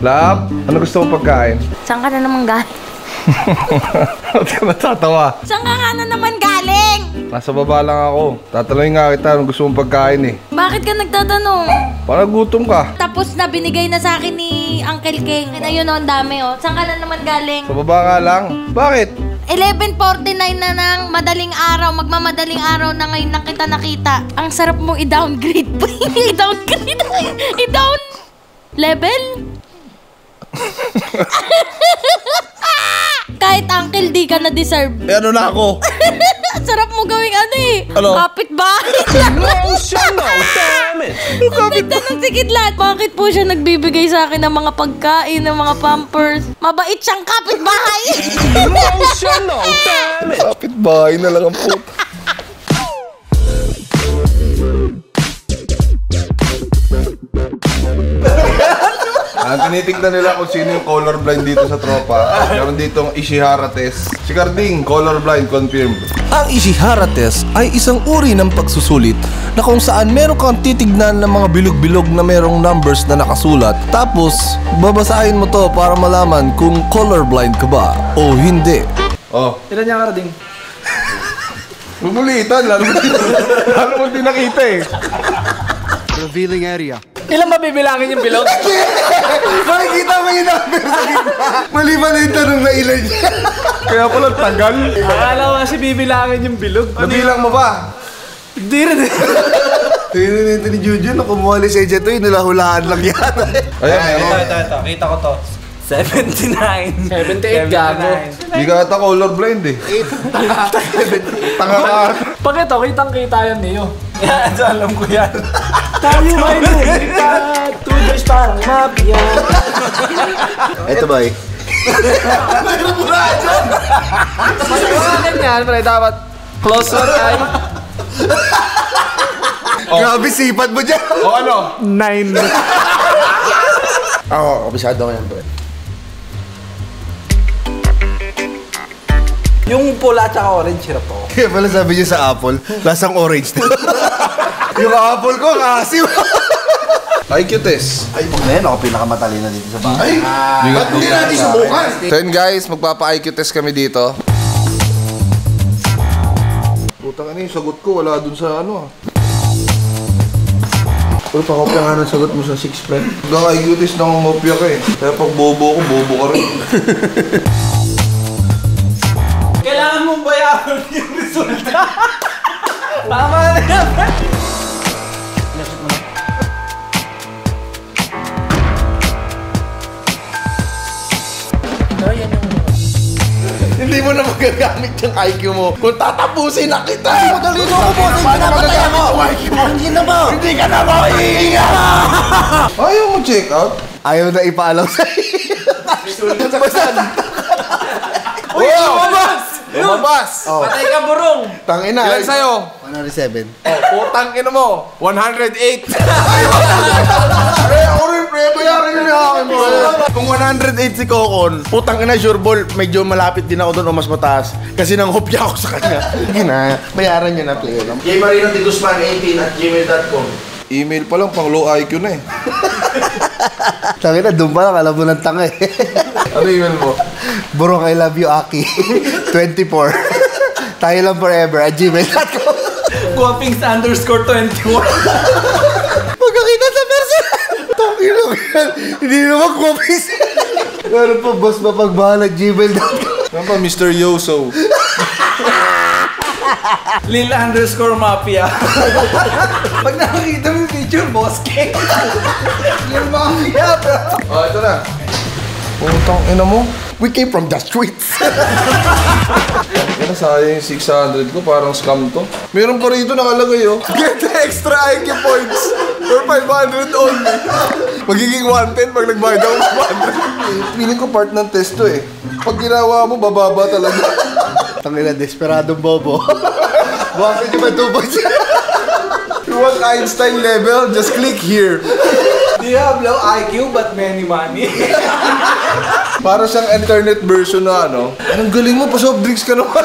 Lab, ano gusto mong pagkain? Saan ka na naman galing? Ba't ka natatawa? Saan ka nga na naman galing? Nasa baba lang ako. Tatanungin nga kita anong gusto mong pagkain eh. Bakit ka nagtatanong? Para gutom ka. Tapos na binigay na sa akin ni Uncle King. Ayun o, ang dami o. Saan ka na naman galing? Sa baba nga lang. Bakit? 11.49 na ng madaling araw, magmamadaling araw na ngayon na kita nakita. Ang sarap mong i-downgrade i-downgrade. I-down level? Kahit uncle, di ka na deserve. Eh ano na ako? Sarap mo gawing ano eh. Ano? Kapit bahay. Ang ganda ng sikidlat. Bakit po siya nagbibigay sa akin ng mga pagkain, ng mga pampers? Mabait siyang kapitbahay. Kapit bahay na lang ang puto. Ang tinitignan nila kung sino yung colorblind dito sa tropa. Meron ditong Ishihara test. Si Carding, colorblind, confirmed. Ang Ishihara test ay isang uri ng pagsusulit na kung saan meron kang titignan ng mga bilog-bilog na merong numbers na nakasulat tapos babasahin mo to para malaman kung colorblind ka ba o hindi. Oh, Ilan niya karding? bumulitan. Lalo mo lalo mo din nakita eh. Revealing area. Ilan ba bibilangin yung bilog? Makikita mo yung number sa gitna. Mali ba na yung tanong na ilan niya? Kaya pala tagal. Akala ko kasi bibilangin yung bilog. Nabilang mo ba? Hindi rin eh. Tingnan nito ni Juju na kumuha ni Seja to, nilahulaan lang yata. Ayan, meron. ito, ito. Kita ko to. 79. 78 gago. Di ka ata colorblind eh. Tanga ka. Pag ito, kitang kita yan niyo. Yan, alam ko yan. Tayo ay lumipat, tudors parang mafia. Ito ba eh? Mga ganyan, pre, dapat close one eye. Grabe sipat mo dyan. O ano? Nine. Ako, kabisado ko yan, bro. Yung pula at orange, hirap ako. Kaya pala sabi niyo sa apple, lasang orange na. yung apple ko, kasi. IQ test. Ay, huwag na yan. Ako pinakamatalino dito sa bahay. Ay, ba't hindi natin subukan? So yun guys, magpapa-IQ test kami dito. Putang ano yung sagot ko, wala dun sa ano ah. Uy, pakopya nga ng sagot mo sa 6 friend. Hanggang IQ test nangungopya ka eh. Kaya pag bobo ko, bobo ka rin. Kailangan mong bayaran yung resulta. Tama na yan. Hindi mo na magagamit yung IQ mo. Kung tatapusin na kita! Hindi mo talino ko po! Hindi na magagamit yung IQ mo! Hindi na ba? Hindi ka na mahihinga! Ayaw mo check out? Ayaw na ipaalam sa'yo. Basta, Uy, lumabas! Lumabas! oh, Patay ka burong. tangina. Ilan sa'yo? 107. Oh, putang ina mo. 108. Eh, ako rin, pre. Bayaran nyo na akin. Kung 108 si Kokon, putang ina sure ball, medyo malapit din ako doon o mas mataas. Kasi nang hopya ako sa kanya. Sige na, bayaran niya na play. J. Marino de Guzman 18 at gmail.com Email pa lang, pang low IQ na eh. Tangin na, doon pa lang, alam mo ng tanga eh. Ano email mo? Burong I love you, Aki. 24. Tayo lang forever at gmail.com Guwapings underscore 21. Magkakita sa person. Tangin lang yan. Hindi naman copies. Meron pa, boss, mapagmahal at gmail.com Ano pa, Mr. Yoso? Lil underscore mafia. Pag nakakita mo picture, boss cake. Lil mafia, bro. Oh, ito na. Putang ina mo. We came from the streets. Kaya sayang yung 600 ko, parang scam to. Meron pa rito nakalagay oh. Get extra IQ points for 500 only. Magiging 110 pag nagbayad ako ng 100. Feeling ko part ng test to eh. Pag ginawa mo, bababa talaga. Tangin na, desperadong bobo. Bakit yung ba 2 points? You want Einstein level? Just click here. Do you have low IQ but many money? Para siyang internet version na ano. Anong galing mo, pa soft drinks ka naman.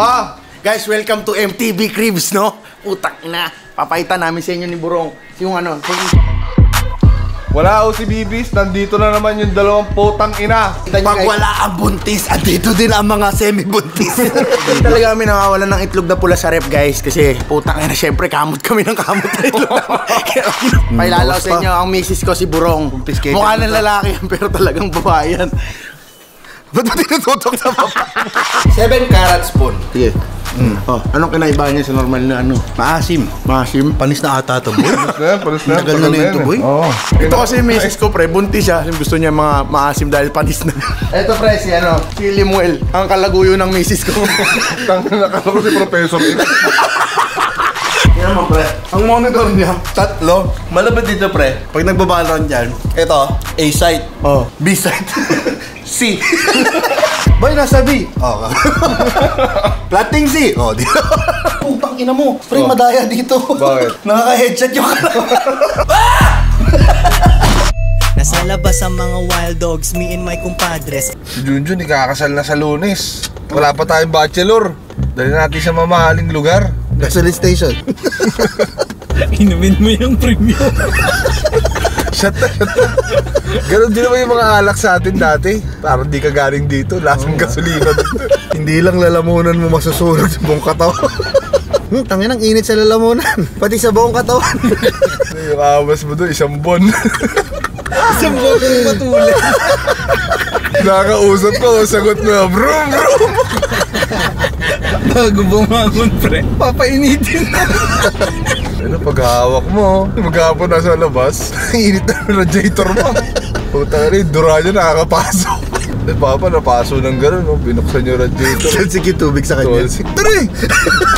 ah, guys, welcome to MTV Cribs, no? Utak na. Papaitan namin sa inyo ni Burong. Yung ano, Wala ako si Bibis, nandito na naman yung dalawang putang ina. Pag wala ang buntis, andito din ang mga semi-buntis. Talaga kami nawawalan ng itlog na pula sa rep, guys. Kasi putang ina, syempre kamot kami ng kamot na itlog. Pailala ko sa inyo, ang misis ko si Burong. Mukha ng lalaki yan, pero talagang babae yan. Ba't ba tinututok sa baba? 7 carat spoon. Sige. Mm. Oh, anong kinaiba niya sa normal na ano? Maasim. Maasim. Panis na ata to, boy. Palis na yan, palis na na ito, eh. boy. Oo. Ito kasi yung misis ko, pre, buntis siya. Gusto niya mga maasim dahil panis na. Ito, pre, si ano, si Limuel. Ang kalaguyo ng misis ko. Tangin na kala ko si Professor. Yan mo, pre. Ang monitor niya, tatlo. Malapit dito, pre. Pag nagbabalon dyan, Ito, A-site. oh, B-side. C. Boy, nasa B. Oh. Planting C. Oh, di Putang ina mo. Pre, madaya dito. Bakit? Nakaka-headshot yung Nasa labas ang mga wild dogs, me and my compadres Si Junjun, ikakasal na sa lunes. Wala pa tayong bachelor. Dali natin sa mamahaling lugar. Gasoline station. Inumin mo yung premium Shut up, shut up. Ganon din naman yung mga alak sa atin dati. Parang di ka galing dito. Lasang gasolina dito. Hindi lang lalamunan mo masusunog sa buong katawan. Hmm, tangin ang init sa lalamunan. Pati sa buong katawan. yung awas mo doon, isang buwan. Isang buwan yung matulad Nakakausap ko, sagot mo, bro, bro. Bago bumangon, pre Papainitin Ano, paghahawak mo, maghapon nasa labas, init na radiator mo. Puta rin, dura niya nakakapasok. Eh, papa, napaso ng gano'n, no? binuksan yung radiator. Sige, tubig sa kanya. Tari!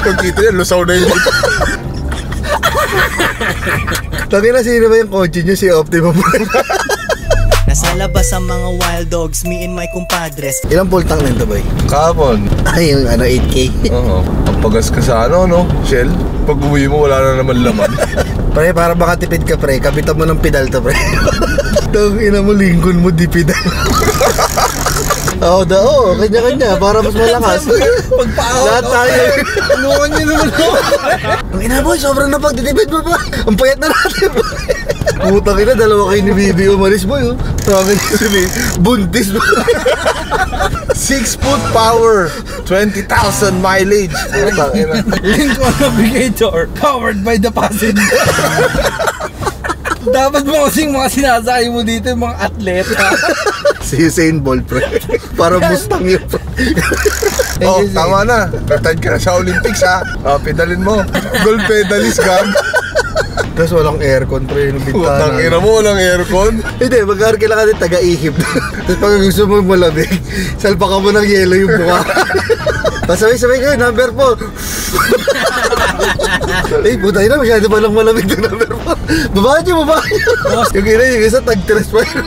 Pagkita niya, lusaw na yun. Tangin na sino ba yung kotse niyo? Si Optimum. Nasa labas ang mga wild dogs, me and my compadres Ilang pultang nito, boy? Kapon. Ay, yung ano, 8K. Oo. Ang pagas ka sa ano, no? Shell. Pag uwi mo, wala na naman laman. Pre, para makatipid ka, pre. Kapitan mo ng pedal to, pre. Tangina mo, Lincoln mo, di pedal. Oo, da, oo. Kanya-kanya, para mas malakas. Pagpaaw Lahat tayo. Ano niyo naman ako? Ang ina, boy, sobrang napagtitipid mo pa. Ang payat na natin, boy. Putang ina, dalawa kayo ni Bibi umalis, boy. Oh. Tangin si Bibi. Buntis, boy. 6 foot power, 20,000 mileage. Putang ina. Lincoln Navigator, powered by the passenger Dapat mo kasing mga sinasakay mo dito yung mga atleta si Usain Bolt, pre. Para Mustang yun, pre. Oh, tama na. Retired ka na sa Olympics, ha? Oh, pedalin mo. Gold pedalist, gag. Tapos walang aircon, pre. Yung bintana. ina mo, walang aircon. Hindi, mag kailangan din taga-ihip. Tapos pag gusto mo malamig, salpa ka mo ng yelo yung buka. Pasabay-sabay kayo, number 4. Eh, putay na, masyado pa lang malamig ng number 4. Babaan niyo, babaan niyo. yung ina, yung isa, tag-tres pa yun.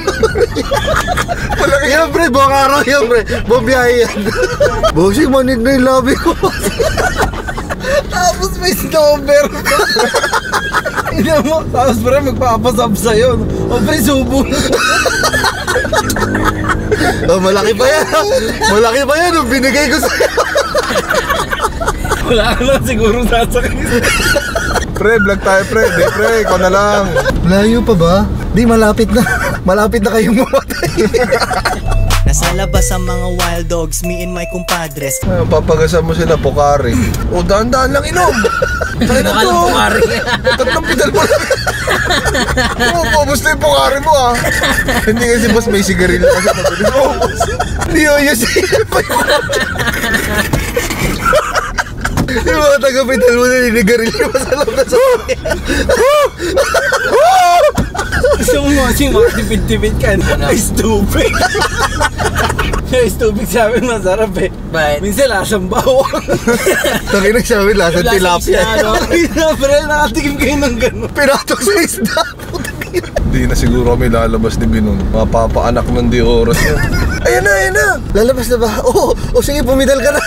yan, pre, buong araw yan, pre. Buong biyahe yan. Bossing, manid na yung labi ko. Tapos may snowber Hindi mo, tapos pre magpapasab sa'yo O pre, subo oh, malaki pa yan. Malaki pa yan, yung binigay ko sa'yo. Wala ka lang siguro sasakay Pre, vlog tayo, pre. Di, pre, ikaw na lang. Layo pa ba? Di, malapit na. Malapit na kayong mamatay. Nasa labas ang mga wild dogs, me and my compadres Ah, papagasan mo sila, Pocari. O, daan-daan lang inom. Tayo na to. Tatlong pedal mo lang. Oo, paubos na yung Pocari mo, ah. Hindi kasi boss, may sigarilyo kasi mabilis maubos. Hindi yun yung Yung mga taga-pedal mo na ninigarilyo mo sa sasakyan. Gusto mo kasi makatipid-tipid ka na Ice tubig Yung tubig sa amin masarap eh Minsan lasang bawang Tangin na sabi, lasang tilapia. Pero nakatikim kayo ng gano'n Pinatok sa isda. Hindi na siguro kami lalabas ni Binon. Mapapaanak ng di oras yan. Ayan na, ayan na. Lalabas na ba? Oo. Oh, sige, pumidal ka na.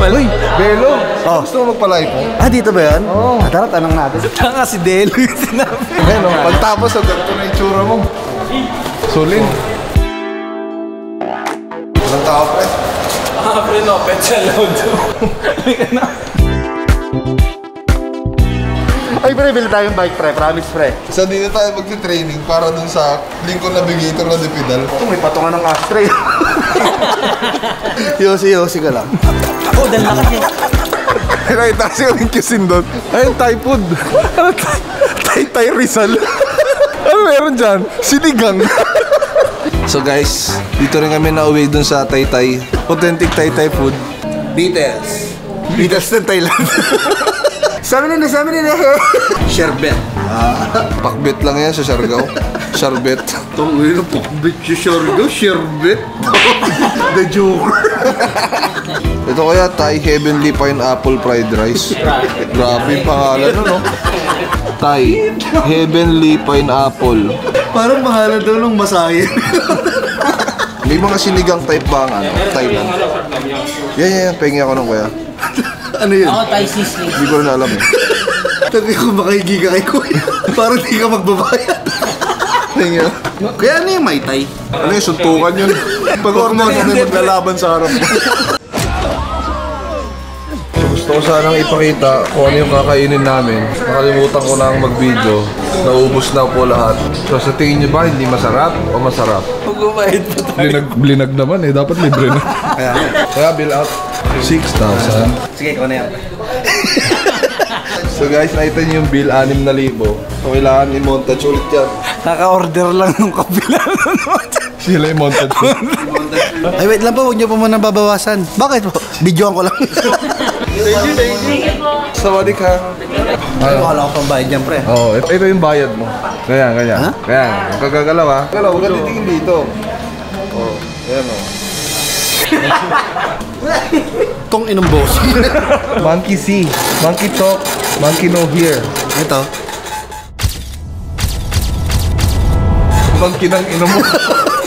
Uy, Belo. Oh. Gusto mo magpalay po? ah, dito ba yan? Oo. Oh. Tara, tanong natin. Tanga si Delo yung sinabi oh. Pagtapos, oh, ganito na yung tsura mo. Sulin. Walang tao, pre. Ah, pre, no, pet sa load Ay, pre, bili tayong bike, pre. Promise, pre. Sa dito tayo magti-training para dun sa Lincoln Navigator na Dipidal. Ito, may patungan ng ashtray. yosi, yosi ka lang. Oh, dal na kasi. Nakita kasi yung kisin doon. Ayun, Thai food. Ano Thai? Thai, Thai Rizal. ano meron dyan? Sinigang. So guys, dito rin kami nauwi dun sa Taytay. Authentic Taytay food. Details. Bitas ng Thailand. Sabi nila, sabi nila. Sherbet. Pakbet lang yan sa Siargao. Sharbet. Itong ano, pakbit si Shargo, sherbet. The Joker. Ito kaya Thai Heavenly Pineapple Fried Rice. Grabe yung pangalan nun, no? Thai Heavenly Pineapple. Parang mahala daw ng masahin. May mga sinigang type ba ang ano? Thailand? Yan, yan, yan. Pengi ako nung kuya. Ano yun? Ako tayo sisling. Hindi ko rin alam eh. Tabi ko makahigi ka kay Kuya. Parang di ka magbabayad. Ako. Kaya ano yung Mai Tai? Ano yung suntukan yun? Pag mo, may maglalaban sa harap mo. Gusto ko sanang ipakita kung ano yung kakainin namin. Nakalimutan ko na ang mag-video. Naubos na po lahat. So sa tingin niyo ba, hindi masarap o masarap? Magbabayad pa tayo. Blinag, blinag naman eh. Dapat libre na. Kaya bill out 6,000. Sige, ikaw na yan. So guys, nakita niyo yung bill, 6,000. So kailangan i-montage ulit yan. Naka-order lang ng kabila. Sila yung montage ko. Ay, wait lang po. Huwag niyo po muna babawasan. Bakit po? Videoan ko lang. Sawadik ha. Ay, wala ko pang bayad dyan, pre. Oo, oh, ito, ito yung bayad mo. Kaya, kaya. Ha? Kaya, kagagalaw ha. Galaw, huwag ka titingin dito. Oh, ayan o. Tong inong boss. Monkey see, monkey talk, monkey no hear. Ito. Monkey ng ino